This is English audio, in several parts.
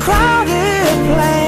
Crowded place,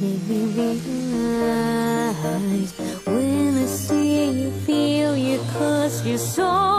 Maybe made me realize When I see you, feel you, cause you're so